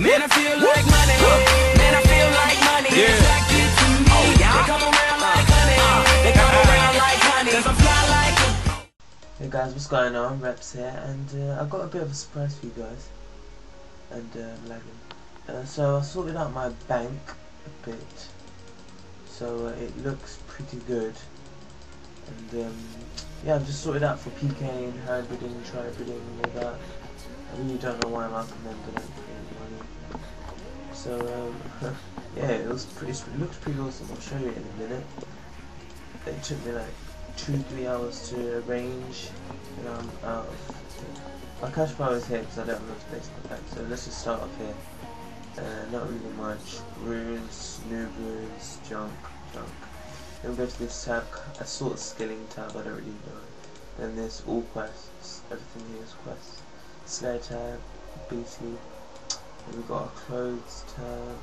Man, I feel like money. Man, I feel like money. Yeah. Attracted to me. Oh, yeah. They come around like honey. They come around like honey. Cause I'm fly like a Hey guys, what's going on? Reps here, and uh, I've got a bit of a surprise for you guys. And uh, lagging. Uh, so I sorted out my bank a bit, so uh, it looks pretty good. And um, yeah, I've just sorted out for PK and hybriding, tribriding, and all that. I really don't know why I'm recommending it for money. So um, yeah, it was pretty. It looks pretty awesome. I'll show you in a minute. It took me like two, three hours to arrange, and I'm out of. My cash bar is here because I don't have enough space in the back. So let's just start off here. Uh, not really much. Runes, new runes, junk, junk. Then we go to this tab, a sort of skilling tab, I don't really know. Then there's all quests, everything here is quests. Slayer tab, BT. Then we've got a clothes tab.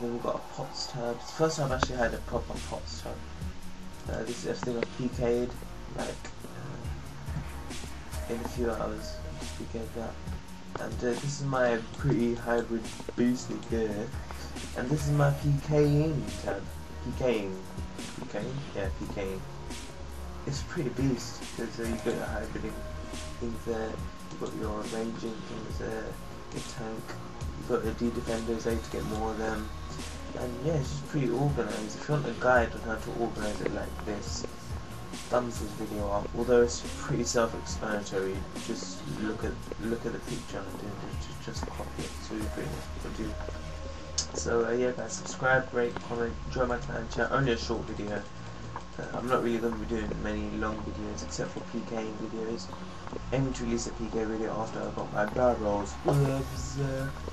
Then we've got a pots tab. It's the first time I've actually had a proper pots tab. Uh, this is everything I've PK'd, like, uh, in a few hours, just PK'd that. And uh, this is my pretty hybrid boosted gear. And this is my PKing tab. PKing. PKing? Yeah, PKing. It's pretty beast, because uh, you've got your hybriding things there, you've got your ranging things there, your tank, you've got your D-defenders there to get more of them. And yeah, it's just pretty organized. If you want a guide on how to organize it like this, thumbs this video up. Although it's pretty self-explanatory, just look at look at the picture and do, just, just copy it. So you pretty much do. So uh, yeah, guys, subscribe, rate, comment, join my clan chat. Only a short video. Uh, I'm not really going to be doing many long videos except for PKing videos. Aiming to release a PK video after I've got my Barrows. Whoops.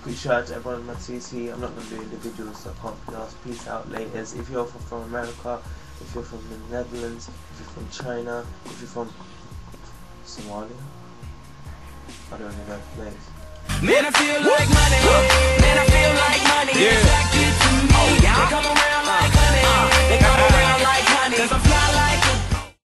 Quick shout out to everyone in my CC. I'm not going to do individuals, so I can't be asked. Peace out, laters. If you're from, America, if you're from the Netherlands, if you're from China, if you're from Somalia, I don't know the place. Man, I feel like money. Man, I yeah. Oh, yeah.